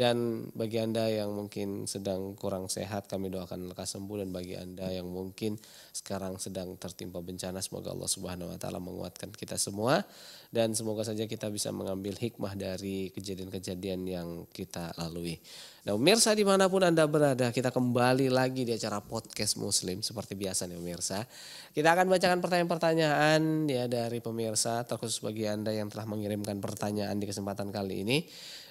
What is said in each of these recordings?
Dan bagi Anda yang mungkin sedang kurang sehat, kami doakan lekas sembuh. Dan bagi Anda yang mungkin sekarang sedang tertimpa bencana, semoga Allah Subhanahu wa Ta'ala menguatkan kita semua. Dan semoga saja kita bisa mengambil hikmah dari kejadian-kejadian yang kita lalui. Nah, pemirsa di mana pun Anda berada, kita kembali lagi di acara podcast Muslim seperti biasa nih pemirsa. Kita akan bacakan pertanyaan-pertanyaan ya dari pemirsa, terkhusus bagi Anda yang telah mengirimkan pertanyaan di kesempatan kali ini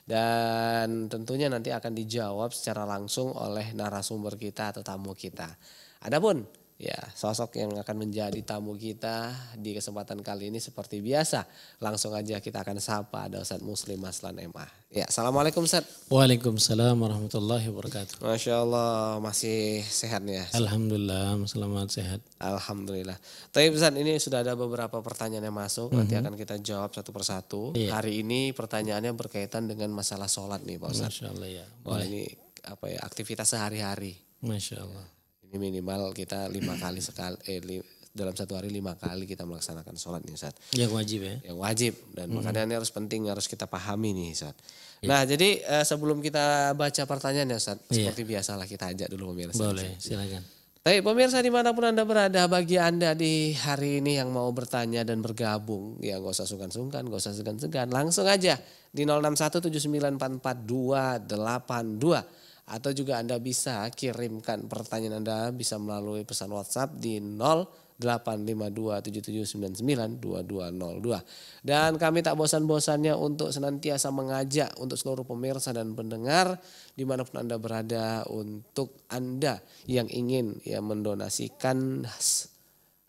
dan tentunya nanti akan dijawab secara langsung oleh narasumber kita atau tamu kita. Adapun ya sosok yang akan menjadi tamu kita di kesempatan kali ini seperti biasa langsung aja kita akan sapa ada Ustadz Muslim Maslan MA. Ya, assalamualaikum Ustadz. Waalaikumsalam warahmatullahi wabarakatuh. Masya Allah masih sehat nih ya. Alhamdulillah, selamat sehat. Alhamdulillah. Tapi Ustadz ini sudah ada beberapa pertanyaan yang masuk. Nanti akan kita jawab satu persatu. Iya. Hari ini pertanyaannya berkaitan dengan masalah sholat nih Pak Ustadz. Masya Allah ya. Wah ini apa ya aktivitas sehari-hari. Masya Allah. Ini minimal kita lima kali sekali, eh, li- dalam satu hari lima kali kita melaksanakan sholat nih Ustaz. Yang wajib ya. Yang wajib dan makanya ini harus penting harus kita pahami nih Ustaz. Iya. Nah jadi eh, sebelum kita baca pertanyaannya Ustaz, seperti biasalah kita ajak dulu pemirsa. Boleh, silakan. Baik pemirsa di mana pun anda berada, bagi anda di hari ini yang mau bertanya dan bergabung, ya nggak usah sungkan-sungkan, nggak usah segan-segan, langsung aja di 0617944282 atau juga anda bisa kirimkan pertanyaan anda bisa melalui pesan WhatsApp di 085277992202 dan kami tak bosan-bosannya untuk senantiasa mengajak untuk seluruh pemirsa dan pendengar di mana pun anda berada untuk anda yang ingin ya mendonasikan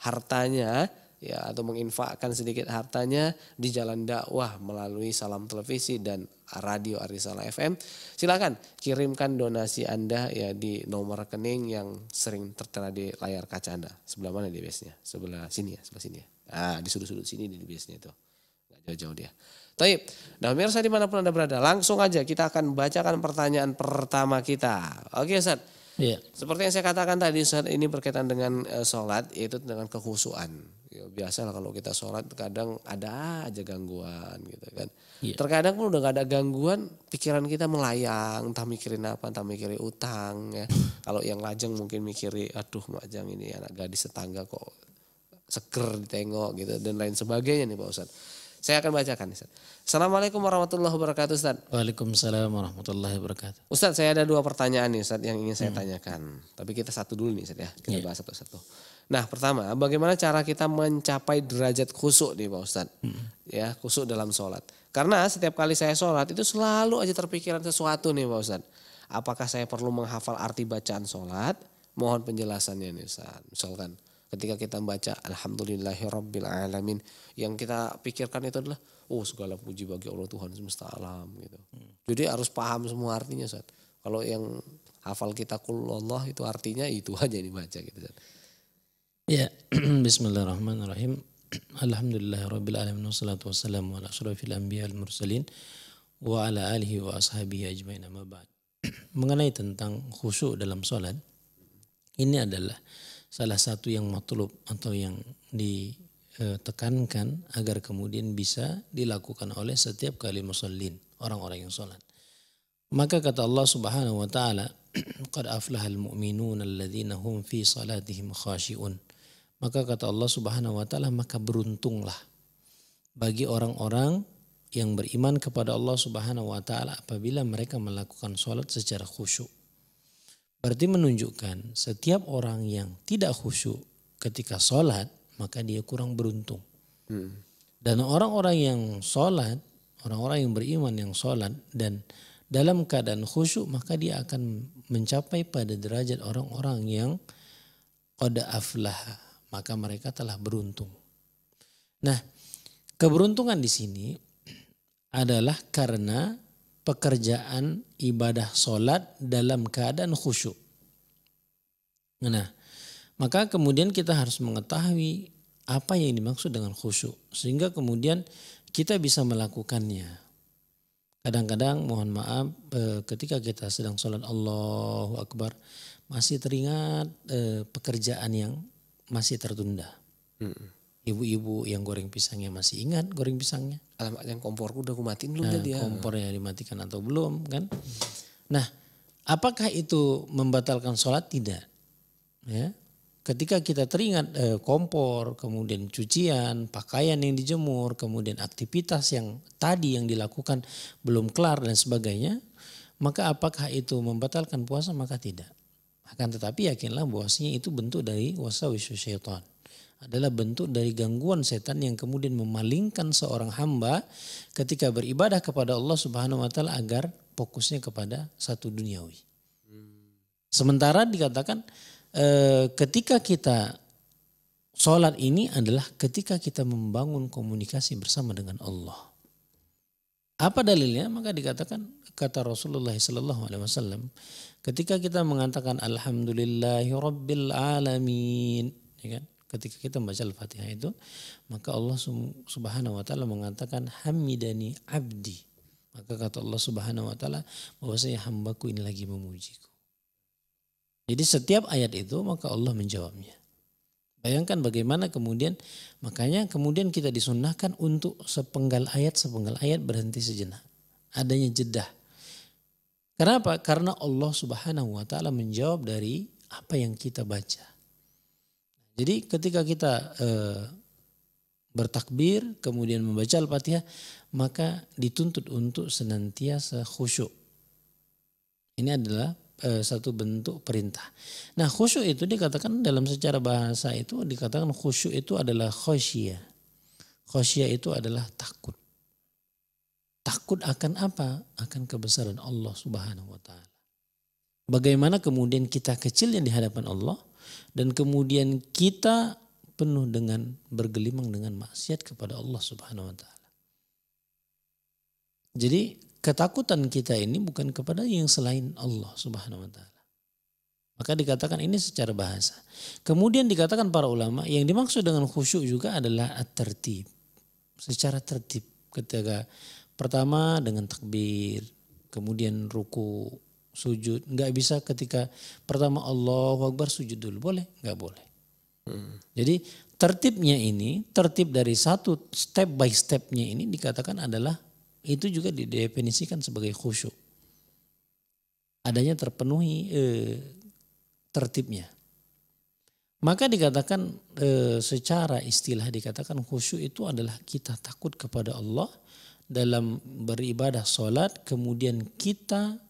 hartanya ya atau menginfakkan sedikit hartanya di jalan dakwah melalui salam televisi dan radio Arisala FM. Silakan kirimkan donasi Anda ya di nomor rekening yang sering tertera di layar kaca Anda. Sebelah mana di base-nya? Sebelah sini ya, sebelah sini ya. Ah, di sudut-sudut sini di base-nya itu. Nggak jauh-jauh dia. Taib. Nah, pemirsa di mana pun Anda berada, langsung aja kita akan bacakan pertanyaan pertama kita. Oke, Ustaz. Iya. Seperti yang saya katakan tadi saat ini berkaitan dengan eh, sholat yaitu dengan kekhusyuan. Ya, biasalah kalau kita sholat kadang ada aja gangguan gitu kan. Iya. Terkadang pun udah gak ada gangguan pikiran kita melayang entah mikirin apa entah mikirin utang ya. kalau yang lajang mungkin mikiri aduh majang ini anak gadis tetangga kok seger ditengok gitu dan lain sebagainya nih Pak Ustadz. Saya akan bacakan Ustadz. Assalamualaikum warahmatullahi wabarakatuh Ustadz. Waalaikumsalam warahmatullahi wabarakatuh. Ustadz saya ada dua pertanyaan nih Ustadz yang ingin saya tanyakan. Tapi kita satu dulu nih Ustadz ya. Kita Iya. bahas satu-satu. Nah pertama bagaimana cara kita mencapai derajat khusyuk nih Pak Ustadz. Ya khusyuk dalam sholat. Karena setiap kali saya sholat itu selalu aja terpikiran sesuatu nih Pak Ustadz. Apakah saya perlu menghafal arti bacaan sholat? Mohon penjelasannya nih Ustadz. Misalkan ketika kita membaca alamin yang kita pikirkan itu adalah oh segala puji bagi Allah Tuhan semesta alam gitu. Jadi harus paham semua artinya Ustaz. Kalau yang hafal kita kul Allah itu artinya itu aja dibaca gitu Ustaz. Ya, bismillahirrahmanirrahim. Alhamdulillah rabbil alamin wassalatu wassalamu ala asyrafil anbiya wal mursalin wa ala alihi wa ashabihi ajmain amma ba'd. Mengenai tentang khusyuk dalam salat, ini adalah salah satu yang matlub atau yang ditekankan agar kemudian bisa dilakukan oleh setiap kali musallin, orang-orang yang salat. Maka kata Allah Subhanahu wa taala, "Qad aflahal mu'minuna alladzina hum fi salatihim khashi'un." Maka kata Allah Subhanahu wa taala, maka beruntunglah bagi orang-orang yang beriman kepada Allah Subhanahu wa taala apabila mereka melakukan sholat secara khusyuk. Berarti menunjukkan setiap orang yang tidak khusyuk ketika sholat maka dia kurang beruntung. Dan orang-orang yang sholat, orang-orang yang beriman yang sholat dan dalam keadaan khusyuk maka dia akan mencapai pada derajat orang-orang yang qad aflaha maka mereka telah beruntung. Nah, keberuntungan di sini adalah karena pekerjaan ibadah solat dalam keadaan khusyuk. Nah, maka kemudian kita harus mengetahui apa yang dimaksud dengan khusyuk sehingga kemudian kita bisa melakukannya. Kadang-kadang mohon maaf eh, ketika kita sedang sholat Allahu Akbar masih teringat eh, pekerjaan yang masih tertunda. Ibu-ibu yang goreng pisangnya masih ingat goreng pisangnya. Alamak yang komporku udah aku matiin belum Nah, jadi ya. kompornya dimatikan atau belum kan? Nah, apakah itu membatalkan sholat? Tidak. Ya, ketika kita teringat eh, kompor, kemudian cucian, pakaian yang dijemur, kemudian aktivitas yang tadi yang dilakukan belum kelar dan sebagainya, maka apakah itu membatalkan puasa? Maka tidak. Akan tetapi yakinlah bahwasanya itu bentuk dari wasawisu syaitan. Adalah bentuk dari gangguan setan yang kemudian memalingkan seorang hamba ketika beribadah kepada Allah Subhanahu wa taala agar fokusnya kepada satu duniawi. Sementara dikatakan eh, ketika kita sholat ini adalah ketika kita membangun komunikasi bersama dengan Allah. Apa dalilnya? Maka dikatakan kata Rasulullah Sallallahu Alaihi Wasallam, ketika kita mengatakan Alhamdulillahi Rabbil Alamin, ya kan? Ketika kita membaca Al-Fatihah itu, maka Allah Subhanahu Wa Taala mengatakan Hamidani Abdi. Maka kata Allah Subhanahu Wa Taala bahwasanya hambaku ini lagi memujiku. Jadi setiap ayat itu maka Allah menjawabnya. Bayangkan bagaimana kemudian makanya kemudian kita disunnahkan untuk sepenggal ayat sepenggal ayat berhenti sejenak. Adanya jedah. Kenapa? Karena Allah Subhanahu wa taala menjawab dari apa yang kita baca. Jadi ketika kita eh, bertakbir kemudian membaca Al-Fatihah maka dituntut untuk senantiasa khusyuk. Ini adalah eh, satu bentuk perintah. Nah khusyuk itu dikatakan dalam secara bahasa itu dikatakan khusyuk itu adalah khosyia. Khosyia itu adalah takut. Takut akan apa? Akan kebesaran Allah subhanahu wa ta'ala. Bagaimana kemudian kita kecilnya di hadapan Allah dan kemudian kita penuh dengan bergelimang dengan maksiat kepada Allah subhanahu wa ta'ala. Jadi ketakutan kita ini bukan kepada yang selain Allah Subhanahu wa taala. Maka dikatakan ini secara bahasa. Kemudian dikatakan para ulama yang dimaksud dengan khusyuk juga adalah at-tertib. Secara tertib ketika pertama dengan takbir, kemudian ruku, sujud. Enggak bisa ketika pertama Allahu Akbar sujud dulu. Boleh? Enggak boleh. Jadi tertibnya ini, tertib dari satu step by stepnya ini dikatakan adalah itu juga didefinisikan sebagai khusyuk. Adanya terpenuhi eh, tertibnya. Maka dikatakan eh, secara istilah dikatakan khusyuk itu adalah kita takut kepada Allah dalam beribadah sholat kemudian kita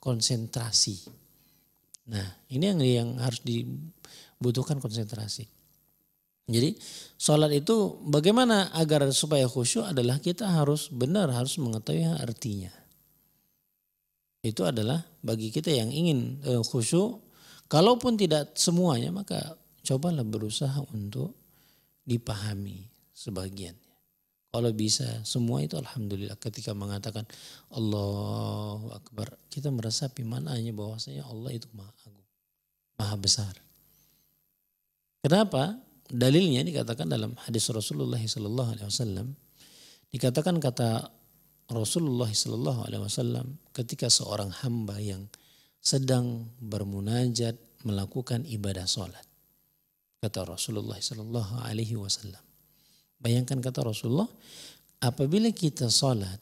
konsentrasi. Nah ini yang yang harus dibutuhkan konsentrasi. Jadi sholat itu bagaimana agar supaya khusyuk adalah kita harus benar harus mengetahui artinya. Itu adalah bagi kita yang ingin uh, khusyuk, kalaupun tidak semuanya maka cobalah berusaha untuk dipahami sebagiannya. Kalau bisa semua itu alhamdulillah ketika mengatakan Allahu Akbar kita meresapi mananya bahwasanya Allah itu maha agung, maha besar. Kenapa? Dalilnya dikatakan dalam hadis Rasulullah Sallallahu Alaihi Wasallam dikatakan kata Rasulullah Sallallahu Alaihi Wasallam ketika seorang hamba yang sedang bermunajat melakukan ibadah sholat kata Rasulullah Sallallahu Alaihi Wasallam. Bayangkan kata Rasulullah apabila kita sholat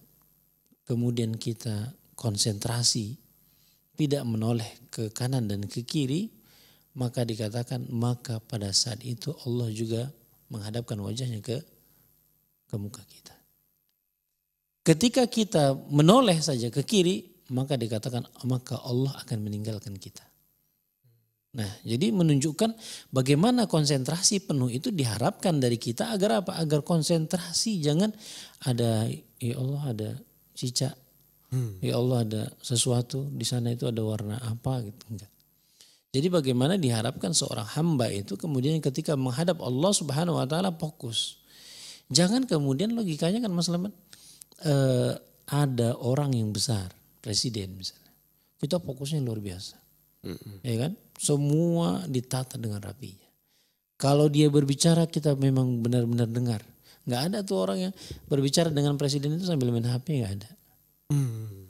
kemudian kita konsentrasi tidak menoleh ke kanan dan ke kiri maka dikatakan maka pada saat itu Allah juga menghadapkan wajahnya ke ke muka kita. Ketika kita menoleh saja ke kiri, maka dikatakan maka Allah akan meninggalkan kita. Nah, jadi menunjukkan bagaimana konsentrasi penuh itu diharapkan dari kita agar apa? Agar konsentrasi jangan ada ya Allah ada cicak, hmm. ya Allah ada sesuatu di sana itu ada warna apa gitu enggak. Jadi bagaimana diharapkan seorang hamba itu kemudian ketika menghadap Allah Subhanahu wa taala fokus. Jangan kemudian logikanya kan Mas Leman, eh, ada orang yang besar, presiden misalnya, kita fokusnya luar biasa, ya kan? Semua ditata dengan rapinya. Kalau dia berbicara kita memang benar-benar dengar. Nggak ada tuh orang yang berbicara dengan presiden itu sambil main HP nggak ada. Nah,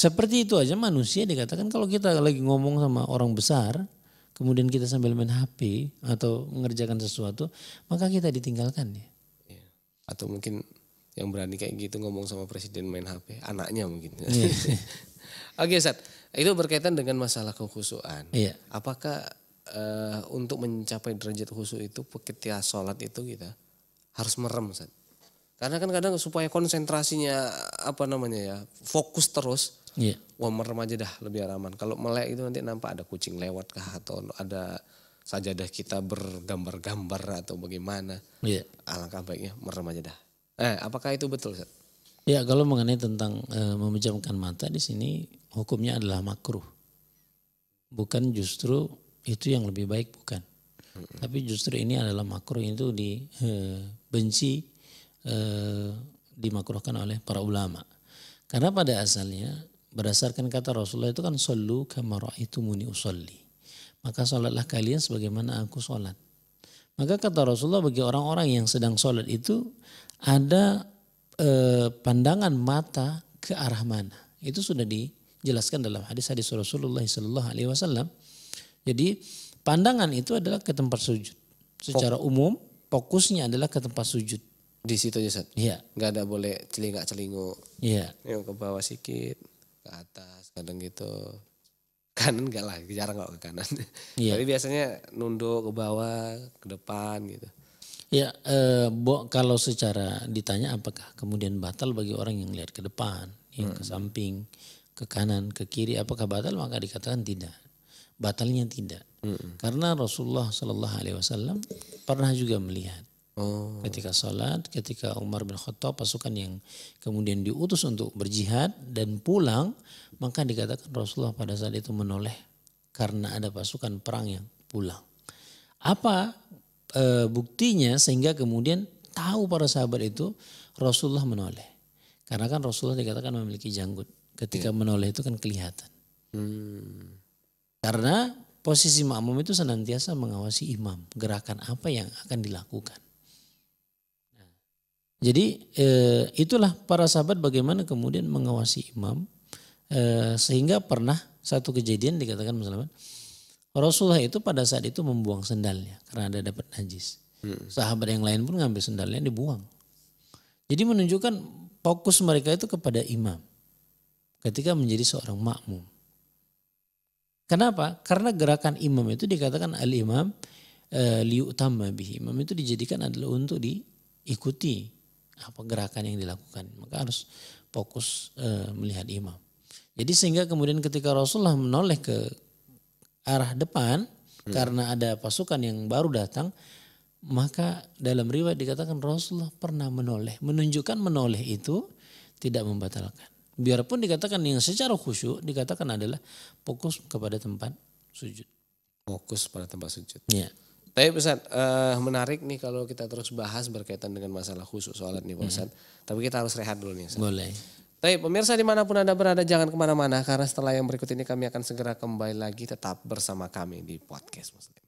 seperti itu aja manusia dikatakan kalau kita lagi ngomong sama orang besar, kemudian kita sambil main HP atau mengerjakan sesuatu, maka kita ditinggalkan ya. Iya. Atau mungkin yang berani kayak gitu ngomong sama presiden main HP, anaknya mungkin. Iya. Oke, Sat. Itu berkaitan dengan masalah kekhusuan. Iya. Apakah eh, untuk mencapai derajat khusyuk itu ketika sholat itu kita harus merem, Sat? Karena kan kadang supaya konsentrasinya apa namanya ya, fokus terus. Iya. Wah merem aja dah lebih aman. Kalau melek itu nanti nampak ada kucing lewat kah atau ada sajadah kita bergambar-gambar atau bagaimana. Iya. Alangkah baiknya merem aja dah. Eh, apakah itu betul, Sat? Ya kalau mengenai tentang eh, memejamkan mata di sini hukumnya adalah makruh. Bukan justru itu yang lebih baik bukan. Tapi justru ini adalah makruh itu dibenci eh, dimakruhkan oleh para ulama. Karena pada asalnya berdasarkan kata Rasulullah itu kan sallu kama muni usolli. Maka sholatlah kalian sebagaimana aku sholat. Maka kata Rasulullah bagi orang-orang yang sedang sholat itu ada eh, pandangan mata ke arah mana. Itu sudah dijelaskan dalam hadis-hadis Rasulullah Sallallahu Alaihi Wasallam. Jadi pandangan itu adalah ke tempat sujud. Secara umum fokusnya adalah ke tempat sujud. Di situ aja? Iya. Nggak ada boleh celingak celinguk. Iya. Yang ke bawah sedikit, ke atas, kadang gitu. Kanan enggak lah, jarang kok ke kanan. Iya. Tapi biasanya nunduk ke bawah, ke depan gitu. Ya, eh, bo, kalau secara ditanya apakah kemudian batal bagi orang yang lihat ke depan, yang ke samping, ke kanan, ke kiri, apakah batal? Maka dikatakan tidak. Batalnya tidak, karena Rasulullah Shallallahu Alaihi Wasallam pernah juga melihat Oh, ketika sholat, ketika Umar bin Khattab pasukan yang kemudian diutus untuk berjihad dan pulang, maka dikatakan Rasulullah pada saat itu menoleh karena ada pasukan perang yang pulang. Apa e, buktinya sehingga kemudian tahu para sahabat itu Rasulullah menoleh. Karena kan Rasulullah dikatakan memiliki janggut. Ketika menoleh itu kan kelihatan. hmm. Karena posisi makmum itu senantiasa mengawasi imam. Gerakan apa yang akan dilakukan. Jadi eh, itulah para sahabat bagaimana kemudian mengawasi imam. Eh, sehingga pernah satu kejadian dikatakan misalnya Rasulullah itu pada saat itu membuang sendalnya karena ada dapat najis. Sahabat yang lain pun ngambil sendalnya dibuang. Jadi menunjukkan fokus mereka itu kepada imam ketika menjadi seorang makmum. Kenapa? Karena gerakan imam itu dikatakan al-imam e, liutama bihi. Imam itu dijadikan adalah untuk diikuti apa gerakan yang dilakukan. Maka harus fokus e, melihat imam. Jadi sehingga kemudian ketika Rasulullah menoleh ke arah depan karena ada pasukan yang baru datang, maka dalam riwayat dikatakan Rasulullah pernah menoleh. Menunjukkan menoleh itu tidak membatalkan. Biarpun dikatakan yang secara khusyuk dikatakan adalah fokus kepada tempat sujud. Fokus pada tempat sujud. Ya. Tapi Ustaz, eh, menarik nih kalau kita terus bahas berkaitan dengan masalah khusus sholat nih Pak Ustaz. Tapi kita harus rehat dulu nih Ustaz. Boleh. Tapi pemirsa di mana pun Anda berada jangan ke mana-mana karena setelah yang berikut ini kami akan segera kembali lagi tetap bersama kami di Podcast Muslim.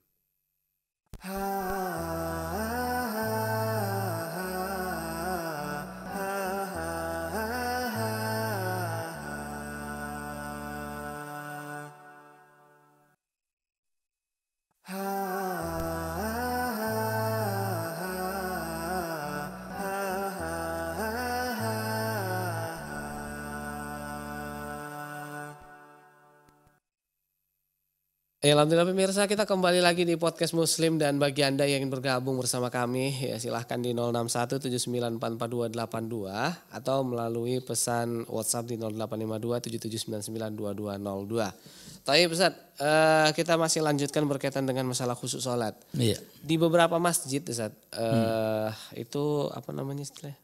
Ya, Alhamdulillah pemirsa kita kembali lagi di podcast Muslim dan bagi Anda yang ingin bergabung bersama kami ya silahkan di 0617944282 atau melalui pesan WhatsApp di 085277992202. Tapi Ustaz, eh, kita masih lanjutkan berkaitan dengan masalah khusus sholat. Iya. Di beberapa masjid Ustaz, eh, itu apa namanya istilahnya?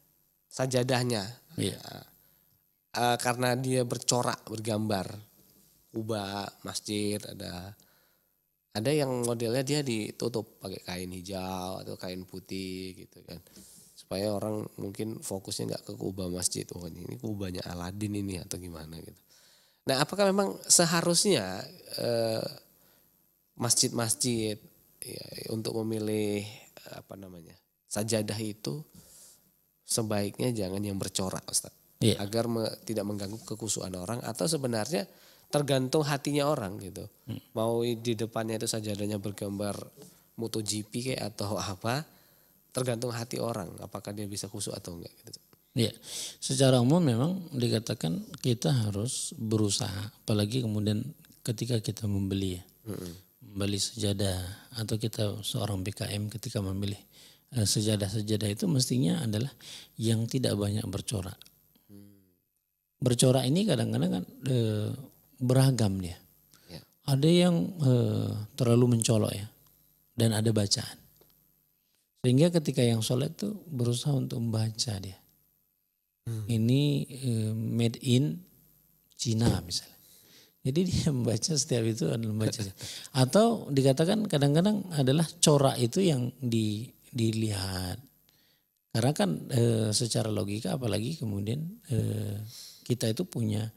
Sajadahnya. Iya. Eh, karena dia bercorak, bergambar. Kubah, masjid, ada ada yang modelnya dia ditutup pakai kain hijau atau kain putih gitu kan. Supaya orang mungkin fokusnya nggak ke kubah masjid. Oh ini, kubahnya Aladin ini atau gimana gitu. Nah apakah memang seharusnya eh, masjid-masjid ya, untuk memilih apa namanya sajadah itu sebaiknya jangan yang bercorak Ustaz. Iya. agar me- tidak mengganggu kekusuhan orang. Atau sebenarnya tergantung hatinya orang gitu. Mau di depannya itu sajadahnya bergambar MotoGP kayak atau apa tergantung hati orang apakah dia bisa kusuk atau enggak gitu. Ya, secara umum memang dikatakan kita harus berusaha, apalagi kemudian ketika kita membeli ya, membeli sejadah atau kita seorang BKM ketika memilih eh, sejadah-sejadah itu mestinya adalah yang tidak banyak bercorak. Bercorak ini kadang-kadang kan eh, beragam dia. Ya. Ada yang eh, terlalu mencolok ya, dan ada bacaan. Sehingga ketika yang sholat itu berusaha untuk membaca dia ini eh, made in Cina misalnya. Jadi dia membaca setiap itu adalah membaca. Atau dikatakan kadang-kadang adalah corak itu yang di, dilihat. Karena kan eh, secara logika apalagi kemudian eh, kita itu punya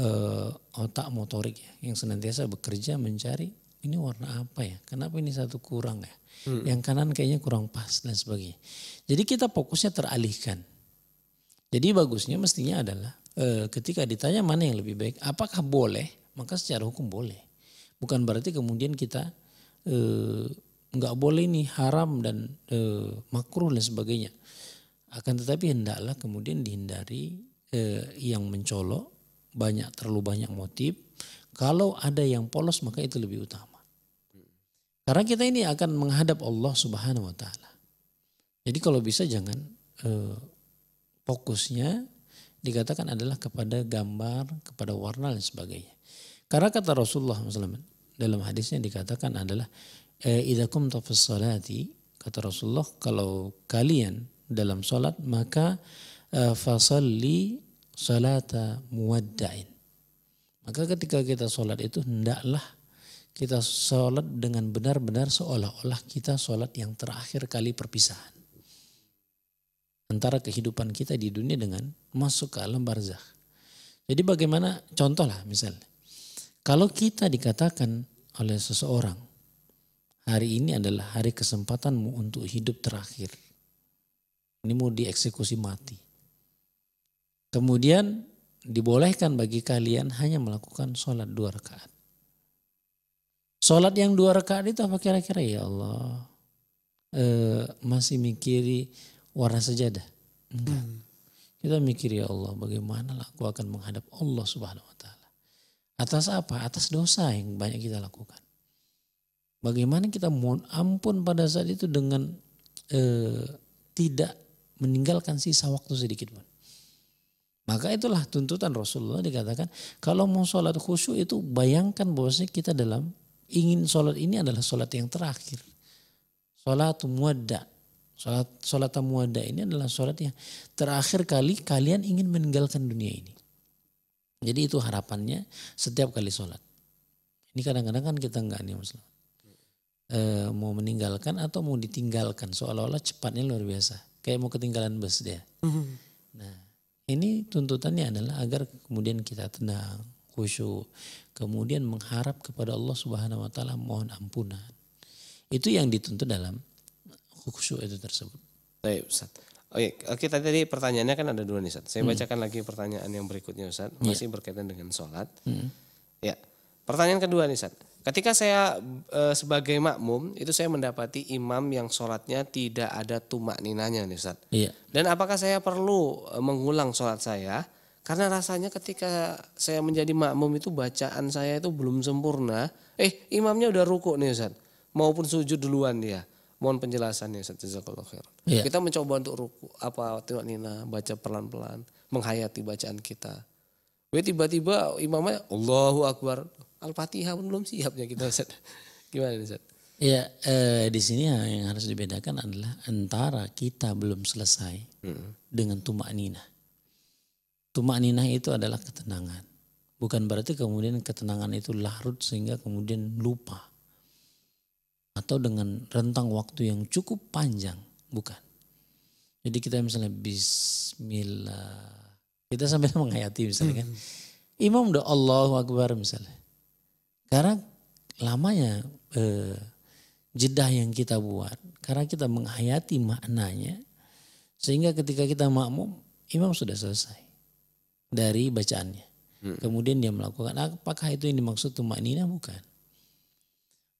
eh, otak motorik ya yang senantiasa bekerja mencari ini warna apa ya? Kenapa ini satu kurang ya? Yang kanan kayaknya kurang pas dan sebagainya. Jadi kita fokusnya teralihkan. Jadi bagusnya mestinya adalah eh, ketika ditanya mana yang lebih baik, apakah boleh? Maka secara hukum boleh. Bukan berarti kemudian kita eh, nggak boleh nih haram dan eh, makruh dan sebagainya. Akan tetapi hendaklah kemudian dihindari eh, yang mencolok banyak terlalu banyak motif. Kalau ada yang polos maka itu lebih utama. Karena kita ini akan menghadap Allah Subhanahu wa taala. Jadi kalau bisa jangan eh, fokusnya dikatakan adalah kepada gambar, kepada warna dan sebagainya. Karena kata Rasulullah SAW dalam hadisnya dikatakan adalah idza kumta fis salati kata Rasulullah kalau kalian dalam salat maka eh, fasalli salata muwadda'in. Maka ketika kita sholat itu hendaklah kita sholat dengan benar-benar seolah-olah kita sholat yang terakhir kali perpisahan antara kehidupan kita di dunia dengan masuk ke alam barzakh. Jadi bagaimana contoh lah misalnya. Kalau kita dikatakan oleh seseorang hari ini adalah hari kesempatanmu untuk hidup terakhir. Ini mau dieksekusi mati. Kemudian dibolehkan bagi kalian hanya melakukan sholat dua rakaat. Sholat yang dua rakaat itu apa kira-kira ya Allah? Eh, masih mikiri warna sejadah? Enggak. Kita mikir ya Allah bagaimana aku akan menghadap Allah subhanahu wa ta'ala. Atas apa? Atas dosa yang banyak kita lakukan. Bagaimana kita mohon ampun pada saat itu dengan eh, tidak meninggalkan sisa waktu sedikit pun. Maka itulah tuntutan Rasulullah dikatakan kalau mau sholat khusyuk itu bayangkan bahwasanya kita dalam ingin sholat ini adalah sholat yang terakhir. Sholat muadda. Sholat, sholat muadda ini adalah sholat yang terakhir kali kalian ingin meninggalkan dunia ini. Jadi itu harapannya setiap kali sholat. Ini kadang-kadang kan kita enggak nih Muslim. E, mau meninggalkan atau mau ditinggalkan seolah-olah cepatnya luar biasa. Kayak mau ketinggalan bus dia. Nah ini tuntutannya adalah agar kemudian kita tenang, khusyuk, kemudian mengharap kepada Allah Subhanahu wa taala mohon ampunan. Itu yang dituntut dalam khusyuk itu tersebut. Baik Ustaz. Oke, kita tadi pertanyaannya kan ada dua nih Ustaz. Saya bacakan lagi pertanyaan yang berikutnya Ustaz. Masih berkaitan dengan sholat. Ya. Pertanyaan kedua nih Ustaz. Ketika saya e, sebagai makmum itu saya mendapati imam yang sholatnya tidak ada tumak ninanya nih Ustaz. Iya. Dan apakah saya perlu e, mengulang sholat saya? Karena rasanya ketika saya menjadi makmum itu bacaan saya itu belum sempurna. Eh imamnya udah ruku nih Ustaz. Maupun sujud duluan dia. Mohon penjelasannya Ustaz. Jazakallah khair. Iya. Kita mencoba untuk ruku apa tumak nina baca pelan-pelan. Menghayati bacaan kita. Weh tiba-tiba imamnya Allahu Akbar. Al-Fatihah pun belum siapnya kita Ustaz. Gimana Ustaz? Ya, eh, di sini yang harus dibedakan adalah antara kita belum selesai dengan tumak nina. Tumak nina itu adalah ketenangan. Bukan berarti kemudian ketenangan itu larut sehingga kemudian lupa. Atau dengan rentang waktu yang cukup panjang. Bukan. Jadi kita misalnya Bismillah. Kita sambil menghayati misalnya kan. Imam udah Allahu Akbar misalnya. Karena lamanya eh, jedah yang kita buat. Karena kita menghayati maknanya. Sehingga ketika kita makmum, imam sudah selesai. Dari bacaannya. Kemudian dia melakukan, apakah itu yang dimaksud tumak nina? Bukan.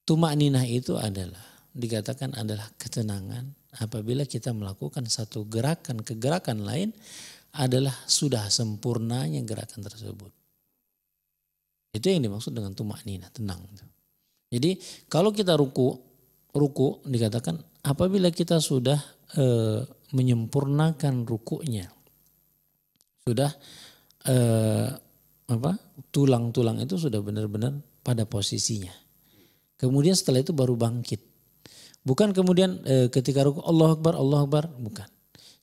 Tumak nina itu adalah, dikatakan adalah ketenangan apabila kita melakukan satu gerakan ke gerakan lain adalah sudah sempurnanya gerakan tersebut. Itu yang dimaksud dengan tumak nina, tenang. Jadi kalau kita ruku, ruku dikatakan apabila kita sudah e, menyempurnakan rukunya, sudah e, apa tulang-tulang itu sudah benar-benar pada posisinya. Kemudian setelah itu baru bangkit. Bukan kemudian e, ketika ruku Allah Akbar, Allah Akbar, bukan.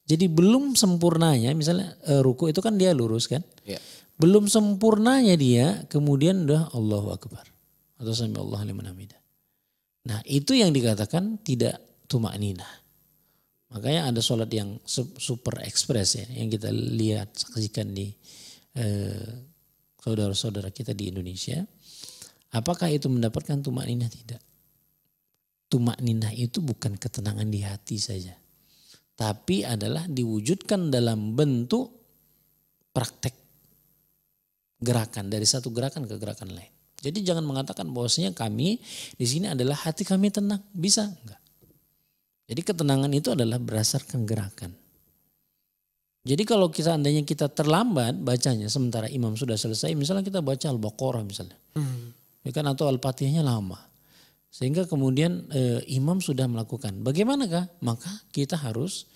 Jadi belum sempurnanya misalnya e, ruku itu kan dia lurus kan? Ya. Belum sempurnanya dia kemudian udah Allahu Akbar atau sami Allah liman hamidah. Nah, itu yang dikatakan tidak tumak nina. Makanya ada sholat yang super ekspres ya yang kita lihat saksikan di eh, saudara-saudara kita di Indonesia, apakah itu mendapatkan tumak ninah? Tidak. Tumak ninah itu bukan ketenangan di hati saja. Tapi adalah diwujudkan dalam bentuk praktek gerakan dari satu gerakan ke gerakan lain. Jadi jangan mengatakan bahwasanya kami di sini adalah hati kami tenang. Bisa enggak? Jadi ketenangan itu adalah berdasarkan gerakan. Jadi kalau kita andainya kita terlambat bacanya sementara imam sudah selesai, misalnya kita baca Al-Baqarah misalnya. Hmm. Ya kan atau Al-Fatihahnya lama. Sehingga kemudian e, imam sudah melakukan. Bagaimanakah? Maka kita harus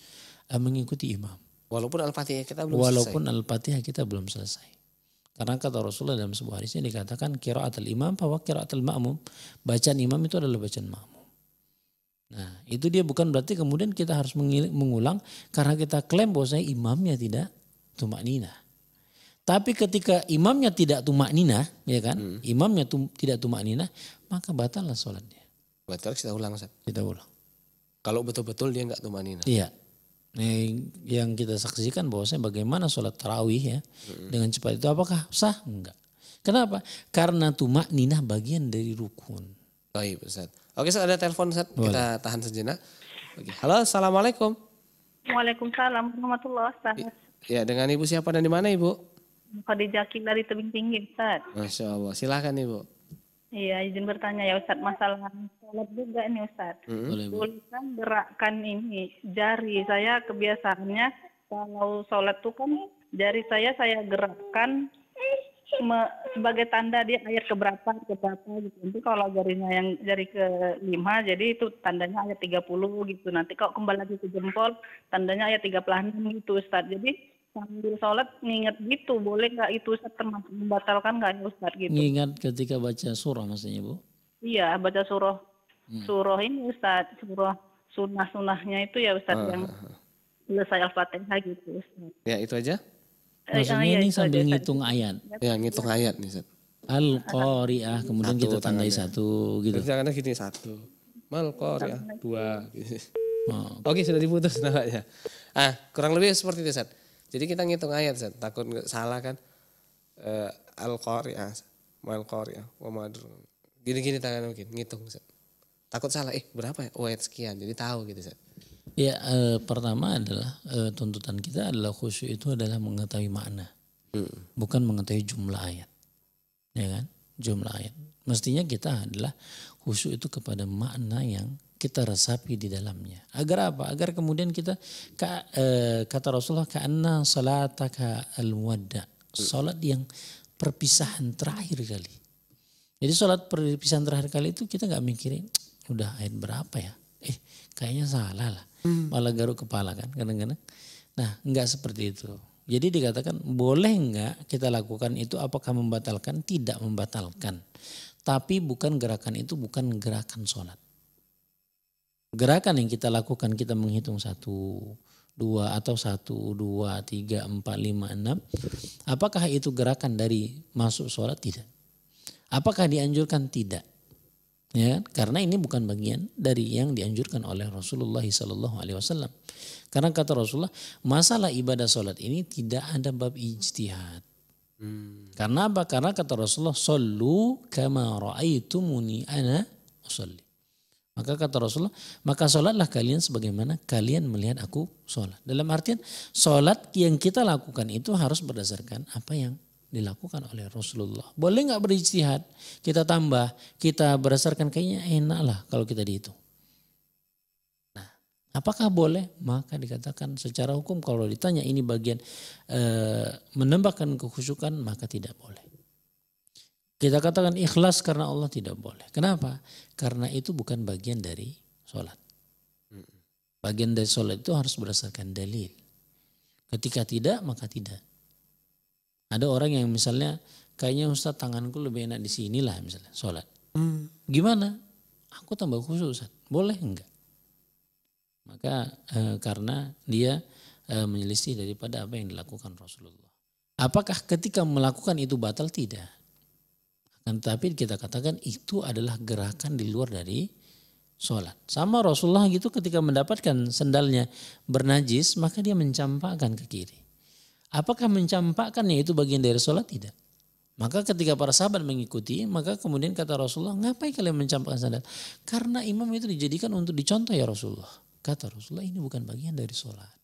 e, mengikuti imam. Walaupun Al-Fatihah kita belum Walaupun Al-Fatihah kita belum selesai. Karena kata Rasulullah dalam sebuah hadisnya dikatakan kiraat al-imam bahwa kiraat al-ma'mum. Bacaan imam itu adalah bacaan ma'mum. Nah, itu dia bukan berarti kemudian kita harus mengulang karena kita klaim bahwa saya imamnya tidak tumak nina. Tapi ketika imamnya tidak tumak nina, ya kan? Hmm. Imamnya tum, tidak tumak nina, maka batallah sholatnya. Batal kita ulang, Ustaz. Kita ulang. Kalau betul-betul dia nggak tumak nina. Iya. Nah, yang kita saksikan bahwasanya bagaimana sholat tarawih ya hmm. dengan cepat itu apakah sah? Enggak. Kenapa? Karena tumak nina bagian dari rukun. Baik, Ustaz. Oke, Ustaz, ada telepon Ustaz. Kita tahan sejenak. Oke. Halo, Assalamualaikum. Waalaikumsalam warahmatullahi wabarakatuh. Ya, dengan Ibu siapa dan di mana Ibu? Khadijah dari Tebing Tinggi, Ustaz. Masya Allah. Silahkan Ibu. Iya, izin bertanya ya Ustaz, masalah sholat juga ini Ustaz. Mm-hmm. Boleh, Boleh kan gerakkan ini jari saya kebiasaannya kalau sholat tuh kan jari saya saya gerakkan me, sebagai tanda dia ayat keberapa keberapa gitu. Nanti kalau jarinya yang jari ke lima jadi itu tandanya ayat 30 gitu. Nanti kalau kembali lagi ke jempol tandanya ayat 36 gitu Ustaz. Jadi sambil sholat nginget gitu boleh nggak itu Ustaz termasuk membatalkan nggak ya Ustaz gitu? Ngingat ketika baca surah maksudnya Bu? Iya baca surah hmm. surah ini Ustaz surah sunnah-sunnahnya itu ya Ustaz uh, yang selesai al-fatihah gitu Ustaz. Ya itu aja. Maksudnya eh, ini sambil ngitung ayat. Ya ngitung ayat nih Ustaz. Al-Qari'ah kemudian satu, kita tandai tangannya. satu gitu. Tangannya gini satu. Mal Qari'ah dua gitu. Oh. Oke sudah diputus namanya. Ah kurang lebih seperti itu Ustaz. Jadi kita ngitung ayat Ustaz. Takut salah kan. Uh, Al-Qari'ah. Mal Qari'ah. Wa Gini-gini tangannya mungkin ngitung Ustaz. Takut salah. Eh berapa ya? Oh ayat sekian. Jadi tahu gitu Ustaz. Ya e, pertama adalah e, tuntutan kita adalah khusyuk itu adalah mengetahui makna, hmm. bukan mengetahui jumlah ayat, ya kan? Jumlah ayat. Mestinya kita adalah khusyuk itu kepada makna yang kita resapi di dalamnya. Agar apa? Agar kemudian kita ka, e, kata Rasulullah karena salataka al-wadda. Salat yang perpisahan terakhir kali. Jadi salat perpisahan terakhir kali itu kita nggak mikirin udah ayat berapa ya? Eh kayaknya salah lah hmm. malah garuk kepala kan kadang-kadang. Nah nggak seperti itu. Jadi dikatakan boleh nggak kita lakukan itu apakah membatalkan? Tidak membatalkan. Tapi bukan gerakan itu bukan gerakan sholat. Gerakan yang kita lakukan kita menghitung satu, dua atau satu, dua, tiga, empat, lima, enam. Apakah itu gerakan dari masuk sholat? Tidak. Apakah dianjurkan? Tidak. Ya, karena ini bukan bagian dari yang dianjurkan oleh Rasulullah Sallallahu Alaihi Wasallam. Karena kata Rasulullah, masalah ibadah sholat ini tidak ada bab ijtihad. Hmm. Karena apa? Karena kata Rasulullah, "Sallu kama ra'aitumuni ana usalli." Maka kata Rasulullah, maka sholatlah kalian sebagaimana kalian melihat aku sholat. Dalam artian sholat yang kita lakukan itu harus berdasarkan apa yang dilakukan oleh Rasulullah. Boleh nggak berijtihad? Kita tambah, kita berdasarkan kayaknya enak lah kalau kita dihitung. Nah, apakah boleh? Maka dikatakan secara hukum kalau ditanya ini bagian e, menambahkan kekhusyukan maka tidak boleh. Kita katakan ikhlas karena Allah tidak boleh. Kenapa? Karena itu bukan bagian dari sholat. Bagian dari sholat itu harus berdasarkan dalil. Ketika tidak, maka tidak. Ada orang yang misalnya kayaknya Ustaz tanganku lebih enak di sini lah misalnya sholat. Hmm. Gimana? Aku tambah khusus Ustaz. Boleh enggak? Maka e, karena dia e, menyelisih daripada apa yang dilakukan Rasulullah. Apakah ketika melakukan itu batal? Tidak. Kan tapi kita katakan itu adalah gerakan di luar dari sholat. Sama Rasulullah gitu ketika mendapatkan sendalnya bernajis maka dia mencampakkan ke kiri. Apakah mencampakkannya itu bagian dari sholat? Tidak. Maka ketika para sahabat mengikuti, maka kemudian kata Rasulullah, ngapain kalian mencampakkan sandal? Karena imam itu dijadikan untuk dicontoh ya Rasulullah. Kata Rasulullah, ini bukan bagian dari sholat.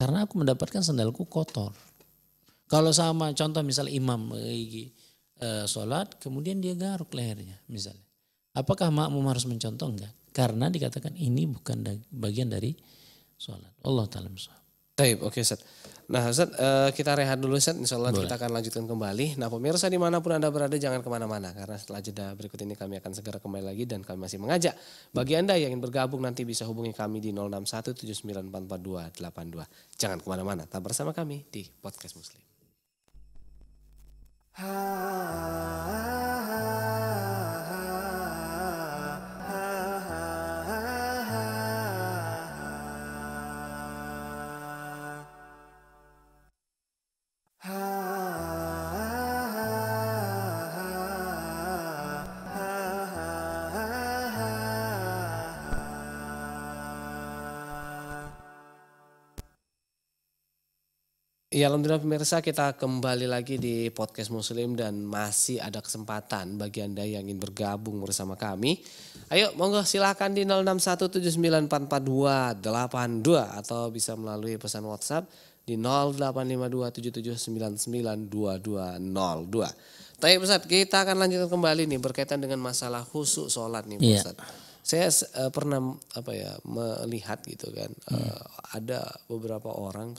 Karena aku mendapatkan sandalku kotor. Kalau sama contoh misal imam, uh, sholat, kemudian dia garuk lehernya misalnya. Apakah makmum harus mencontoh? Enggak. Karena dikatakan ini bukan bagian dari sholat. Allah Ta'ala Baik, oke okay, Ustaz. Nah Ustaz, uh, kita rehat dulu Ustaz, insya Allah kita akan lanjutkan kembali. Nah pemirsa di mana pun Anda berada jangan ke mana-mana. Karena setelah jeda berikut ini kami akan segera kembali lagi dan kami masih mengajak. Bagi Anda yang ingin bergabung nanti bisa hubungi kami di 0617944282. Jangan ke mana-mana, tetap bersama kami di Podcast Muslim. Ah. Ya Alhamdulillah pemirsa kita kembali lagi di podcast muslim dan masih ada kesempatan bagi Anda yang ingin bergabung bersama kami. Ayo monggo silahkan di 0817944282 atau bisa melalui pesan WhatsApp di 085277992202. Tapi Ustaz kita akan lanjutkan kembali nih berkaitan dengan masalah khusus sholat nih iya. Ustaz. Saya uh, pernah apa ya melihat gitu kan hmm. uh, ada beberapa orang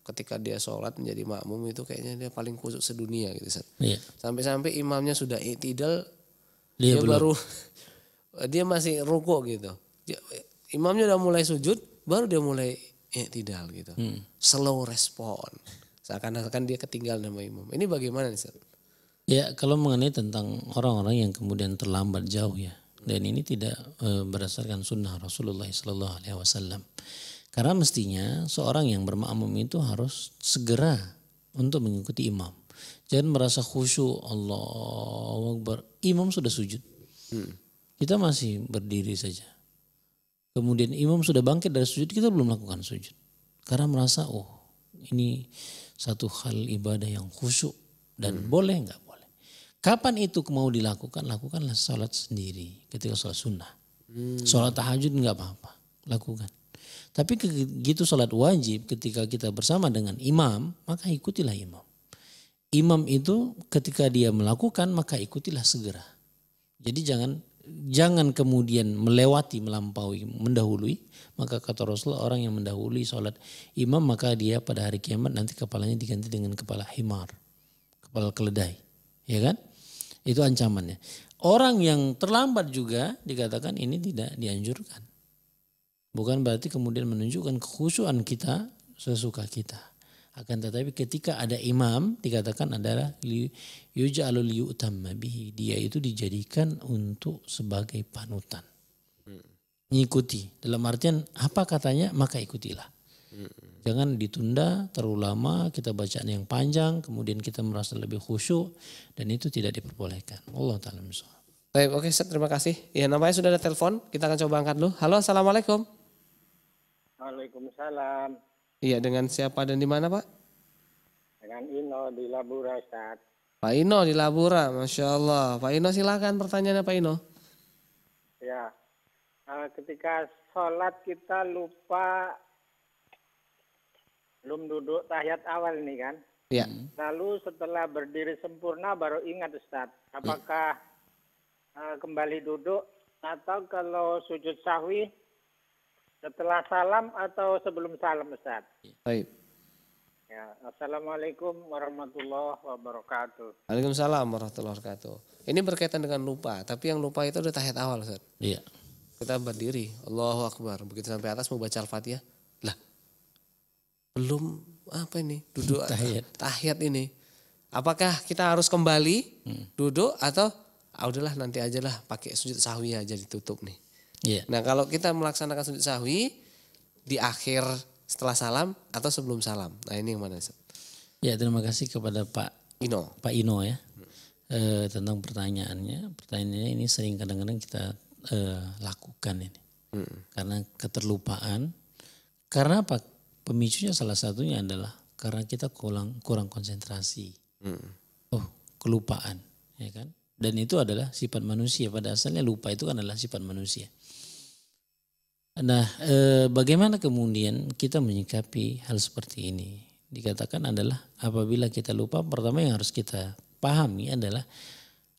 ketika dia sholat menjadi makmum itu kayaknya dia paling khusyuk sedunia gitu Iya. Sampai-sampai imamnya sudah itidal dia, dia baru dia masih ruko gitu. imamnya udah mulai sujud baru dia mulai itidal gitu. Hmm. Slow respon. Seakan-akan dia ketinggalan sama imam. Ini bagaimana nih Ustaz? Ya kalau mengenai tentang orang-orang yang kemudian terlambat jauh ya dan ini tidak e, berdasarkan sunnah Rasulullah Sallallahu Alaihi Wasallam. Karena mestinya seorang yang bermakmum itu harus segera untuk mengikuti imam. Jangan merasa khusyuk Allah Akbar. Imam sudah sujud. Hmm. Kita masih berdiri saja. Kemudian imam sudah bangkit dari sujud, kita belum melakukan sujud. Karena merasa oh ini satu hal ibadah yang khusyuk dan hmm. boleh nggak boleh. Kapan itu mau dilakukan? Lakukanlah sholat sendiri ketika sholat sunnah. Hmm. Sholat tahajud nggak apa-apa, lakukan. Tapi begitu sholat wajib ketika kita bersama dengan imam, maka ikutilah imam. Imam itu ketika dia melakukan maka ikutilah segera. Jadi jangan jangan kemudian melewati, melampaui, mendahului. Maka kata Rasulullah orang yang mendahului sholat imam maka dia pada hari kiamat nanti kepalanya diganti dengan kepala himar, kepala keledai, ya kan? Itu ancamannya. Orang yang terlambat juga dikatakan ini tidak dianjurkan. Bukan berarti kemudian menunjukkan kekhusyuan kita sesuka kita. Akan tetapi ketika ada imam dikatakan adalah yuj'alul yu'tamma bihi. Dia itu dijadikan untuk sebagai panutan. Ngikuti. Dalam artian apa katanya maka ikutilah. Jangan ditunda terlalu lama kita bacaan yang panjang kemudian kita merasa lebih khusyuk dan itu tidak diperbolehkan. Allah taala Baik, oke, Ustaz, terima kasih. Ya, namanya sudah ada telepon, kita akan coba angkat dulu. Halo, Assalamualaikum. Waalaikumsalam. Iya, dengan siapa dan di mana, Pak? Dengan Ino di Labura, Ustaz. Pak Ino di Labura, Masya Allah. Pak Ino silakan pertanyaannya Pak Ino. Ya, uh, ketika sholat kita lupa belum duduk tahiyat awal nih kan? Ya. Lalu setelah berdiri sempurna baru ingat Ustaz, apakah uh, kembali duduk atau kalau sujud sahwi setelah salam atau sebelum salam Ustaz? Baik. Ya, Assalamualaikum warahmatullahi wabarakatuh. Waalaikumsalam warahmatullahi wabarakatuh. Ini berkaitan dengan lupa, tapi yang lupa itu udah tahiyat awal, Ustaz. Iya. Kita berdiri, Allahu Akbar. Begitu sampai atas mau baca Al-Fatihah. Lah, belum apa ini? Duduk Tahiyat. tahiyat ini. Apakah kita harus kembali duduk atau ah, udahlah nanti aja lah pakai sujud sahwi aja ditutup nih. Iya. Nah kalau kita melaksanakan sujud sahwi di akhir setelah salam atau sebelum salam. Nah ini yang mana Ustaz? Ya, terima kasih kepada Pak Ino. Pak Ino ya. Eh, tentang pertanyaannya. Pertanyaannya ini sering kadang-kadang kita eh, lakukan ini. Karena keterlupaan. Karena apa? Pemicunya salah satunya adalah karena kita kurang kurang konsentrasi. Oh, kelupaan, ya kan? Dan itu adalah sifat manusia. Pada asalnya lupa itu kan adalah sifat manusia. Nah, eh, bagaimana kemudian kita menyikapi hal seperti ini? Dikatakan adalah apabila kita lupa, pertama yang harus kita pahami adalah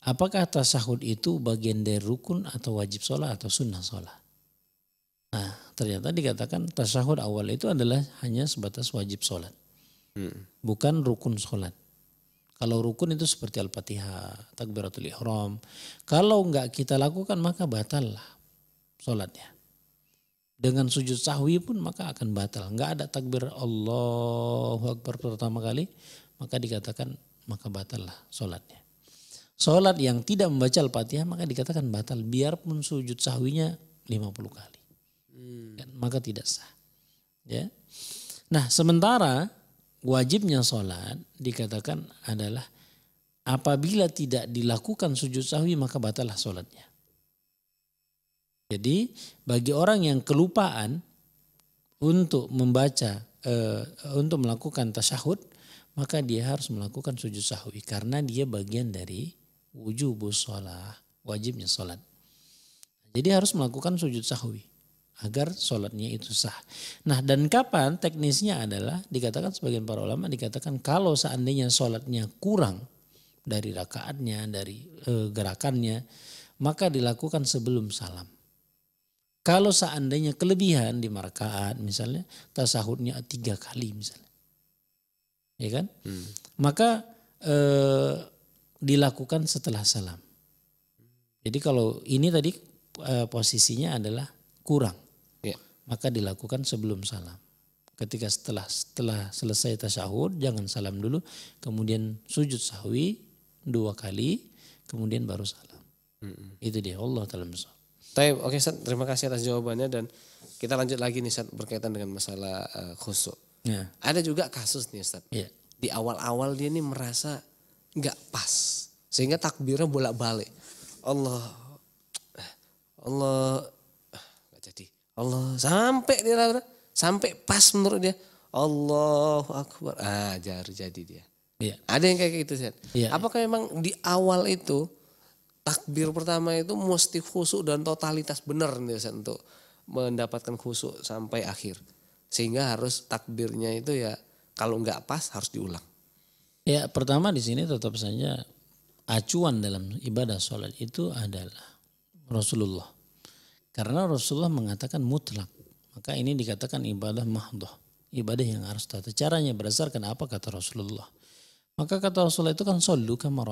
apakah tasahud itu bagian dari rukun atau wajib sholat atau sunnah sholat. Nah, ternyata dikatakan tasahud awal itu adalah hanya sebatas wajib sholat, bukan rukun sholat. Kalau rukun itu seperti Al-Fatihah, takbiratul ihram. Kalau enggak kita lakukan maka batal lah sholatnya. Dengan sujud sahwi pun maka akan batal. Enggak ada takbir Allahu Akbar pertama kali, maka dikatakan maka batal lah sholatnya. Sholat yang tidak membaca Al-Fatihah maka dikatakan batal. Biarpun sujud sahwinya 50 kali. Kan, Maka tidak sah. Ya. Nah sementara wajibnya sholat dikatakan adalah apabila tidak dilakukan sujud sahwi maka batallah sholatnya. Jadi bagi orang yang kelupaan untuk membaca eh, untuk melakukan tasyahud maka dia harus melakukan sujud sahwi karena dia bagian dari wujubus sholat wajibnya sholat. Jadi harus melakukan sujud sahwi agar sholatnya itu sah. Nah dan kapan teknisnya adalah dikatakan sebagian para ulama dikatakan kalau seandainya sholatnya kurang dari rakaatnya, dari eh, gerakannya, maka dilakukan sebelum salam. Kalau seandainya kelebihan di rakaat misalnya tasahudnya tiga kali misalnya, ya kan? Maka eh, dilakukan setelah salam. Jadi kalau ini tadi eh, posisinya adalah kurang Ya. maka dilakukan sebelum salam. Ketika setelah setelah selesai tasyahud jangan salam dulu, kemudian sujud sahwi dua kali, kemudian baru salam. Itu dia Allah taala. Taib, oke Ustaz, terima kasih atas jawabannya dan kita lanjut lagi nih Ustaz berkaitan dengan masalah eh, khusyuk. Ya, Ada juga kasus nih Ustaz. ya, Di awal-awal dia nih merasa nggak pas. Sehingga takbirnya bolak-balik. Allah Allah nggak jadi. Allah sampai dia sampai pas menurut dia. Allahu Akbar. Ah, jar jadi dia. ya, Ada yang kayak gitu Ustaz. Iya. Apakah memang di awal itu takbir pertama itu mesti khusyuk dan totalitas benar nih untuk mendapatkan khusyuk sampai akhir. Sehingga harus takbirnya itu ya kalau nggak pas harus diulang. Ya, pertama di sini tetap saja acuan dalam ibadah sholat itu adalah Rasulullah. Karena Rasulullah mengatakan mutlak. Maka ini dikatakan ibadah mahdoh. Ibadah yang harus tata caranya berdasarkan apa kata Rasulullah. Maka kata Rasulullah itu kan sallu kama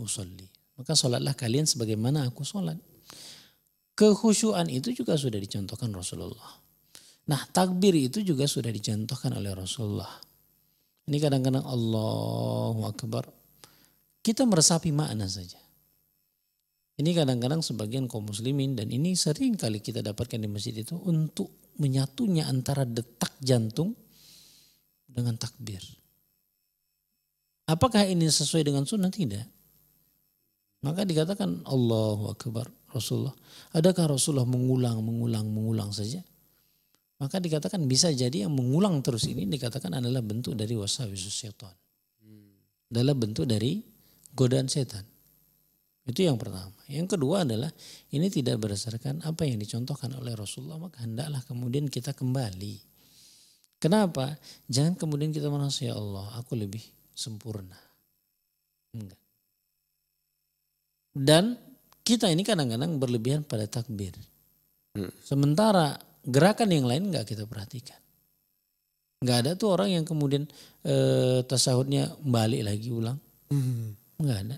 usolli. Maka sholatlah kalian sebagaimana aku sholat. Kekhusyuan itu juga sudah dicontohkan Rasulullah. Nah takbir itu juga sudah dicontohkan oleh Rasulullah. Ini kadang-kadang Allahu Akbar. Kita meresapi makna saja. Ini kadang-kadang sebagian kaum muslimin dan ini sering kali kita dapatkan di masjid itu untuk menyatunya antara detak jantung dengan takbir. Apakah ini sesuai dengan sunnah? Tidak. Maka dikatakan Allahu Akbar Rasulullah. Adakah Rasulullah mengulang, mengulang, mengulang saja? Maka dikatakan bisa jadi yang mengulang terus ini dikatakan adalah bentuk dari wasawisus syaitan. Adalah bentuk dari godaan setan. Itu yang pertama. Yang kedua adalah ini tidak berdasarkan apa yang dicontohkan oleh Rasulullah maka hendaklah kemudian kita kembali. Kenapa? Jangan kemudian kita merasa ya Allah aku lebih sempurna. Enggak. Dan kita ini kadang-kadang berlebihan pada takbir. Hmm. Sementara gerakan yang lain nggak kita perhatikan. Nggak ada tuh orang yang kemudian e, tasahudnya balik lagi ulang. Hmm. Nggak ada.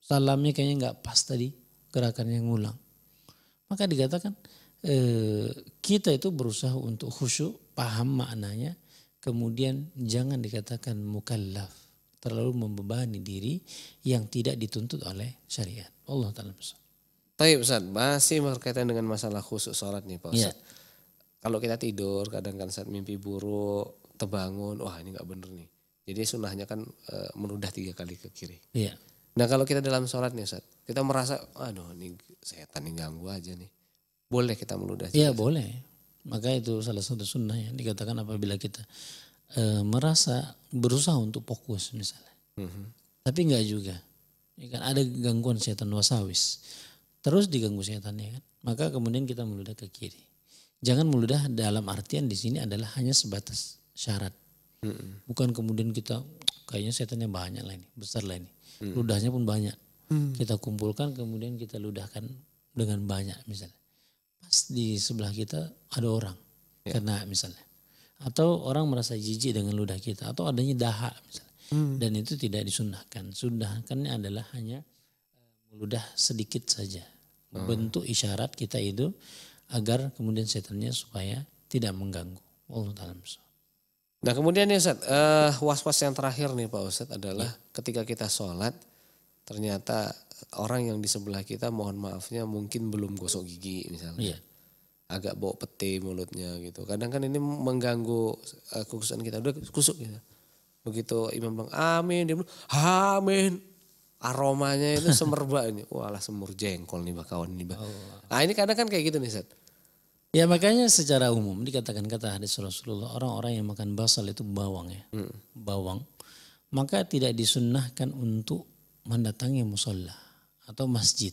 Salamnya kayaknya nggak pas tadi gerakan yang ulang. Maka dikatakan e, kita itu berusaha untuk khusyuk, paham maknanya. Kemudian jangan dikatakan mukallaf terlalu membebani diri yang tidak dituntut oleh syariat. Allah taala Baik Ustaz, masih berkaitan dengan masalah khusus sholat nih Pak Ustaz. Ya. Kalau kita tidur kadang kan saat mimpi buruk, terbangun, wah ini nggak bener nih. Jadi sunahnya kan e, menudah tiga kali ke kiri. Iya. Nah kalau kita dalam sholat nih Ustaz, kita merasa, aduh ini setan ini ganggu aja nih. Boleh kita menudah? Iya boleh. Maka itu salah satu sunnah yang dikatakan apabila kita e, merasa berusaha untuk fokus misalnya. Mm-hmm. Tapi enggak juga. Ya kan ada gangguan setan wasawis. Terus diganggu setannya kan. Maka kemudian kita meludah ke kiri. Jangan meludah dalam artian di sini adalah hanya sebatas syarat. Mm-hmm. Bukan kemudian kita kayaknya setannya banyak lah ini, besar lah ini. Mm-hmm. Ludahnya pun banyak. Mm-hmm. Kita kumpulkan kemudian kita ludahkan dengan banyak misalnya. Pas di sebelah kita ada orang yeah. kena misalnya atau orang merasa jijik dengan ludah kita atau adanya dahak misalnya. Hmm. Dan itu tidak disunahkan. Sundahkannya adalah hanya eh, meludah sedikit saja. Hmm. Bentuk isyarat kita itu agar kemudian setannya supaya tidak mengganggu. Allah taala Nah kemudian nih Ustaz, uh, was-was yang terakhir nih Pak Ustaz adalah ya. ketika kita sholat ternyata orang yang di sebelah kita mohon maafnya mungkin belum gosok gigi misalnya. Ya agak bawa peti mulutnya gitu. Kadang kan ini mengganggu uh, kekusukan kita. Udah kusuk gitu. Begitu imam bilang amin, dia bilang amin. Aromanya itu semerbak ini. Walah semur jengkol nih kawan ini. Oh. Nah ini kadang kan kayak gitu nih Seth. Ya makanya secara umum dikatakan kata hadis Rasulullah orang-orang yang makan basal itu bawang ya. Hmm. Bawang. Maka tidak disunnahkan untuk mendatangi musola atau masjid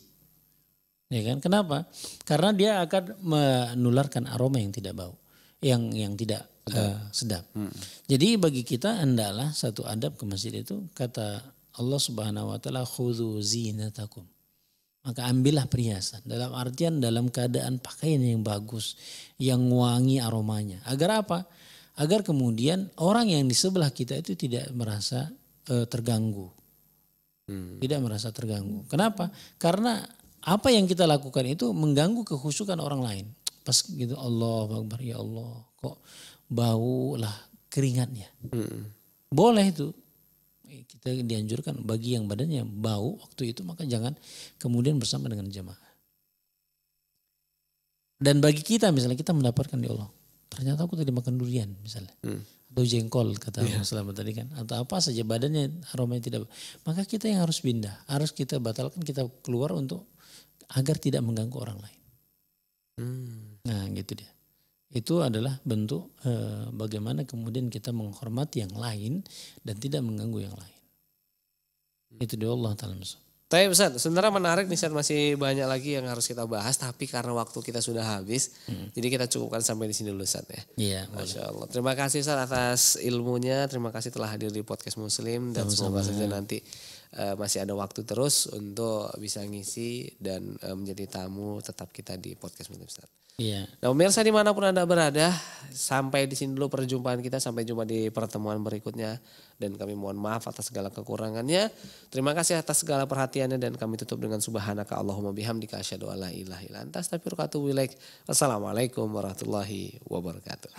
Ya kan? Kenapa? Karena dia akan menularkan aroma yang tidak bau, yang yang tidak sedap. Uh, sedap. Hmm. Jadi bagi kita hendaklah satu adab ke masjid itu kata Allah Subhanahu wa taala khudzu zinatakum. Maka ambillah perhiasan dalam artian dalam keadaan pakaian yang bagus, yang wangi aromanya. Agar apa? Agar kemudian orang yang di sebelah kita itu tidak merasa uh, terganggu. Hmm. Tidak merasa terganggu. Kenapa? Karena apa yang kita lakukan itu mengganggu kekhusyukan orang lain. Pas gitu Allah Akbar ya Allah kok bau lah keringatnya. Hmm. Boleh itu. Kita dianjurkan bagi yang badannya bau waktu itu maka jangan kemudian bersama dengan jemaah. Dan bagi kita misalnya kita mendapatkan ya Allah. Ternyata aku tadi makan durian misalnya. Hmm. Atau jengkol kata yeah. Selamat tadi kan. Atau apa saja badannya aromanya tidak. Maka kita yang harus pindah. Harus kita batalkan kita keluar untuk agar tidak mengganggu orang lain. Hmm. Nah gitu dia. Itu adalah bentuk e, bagaimana kemudian kita menghormati yang lain dan tidak mengganggu yang lain. Hmm. Itu dia Allah Ta'ala tapi Ustaz, sebenarnya menarik nih Ustaz masih banyak lagi yang harus kita bahas tapi karena waktu kita sudah habis hmm. jadi kita cukupkan sampai di sini dulu Ustaz ya. Iya. Masya Allah. Terima kasih Ustaz atas ilmunya, terima kasih telah hadir di podcast Muslim dan Sama-sama. semoga saja nanti uh, masih ada waktu terus untuk bisa ngisi dan uh, menjadi tamu tetap kita di podcast Muslim Ustaz. Iya. Nah pemirsa di mana pun Anda berada, sampai di sini dulu perjumpaan kita. Sampai jumpa di pertemuan berikutnya. Dan kami mohon maaf atas segala kekurangannya. Terima kasih atas segala perhatiannya dan kami tutup dengan subhanaka Allahumma bihamdika asyhadu alla ilaha illa anta astaghfiruka wa Assalamualaikum warahmatullahi wabarakatuh.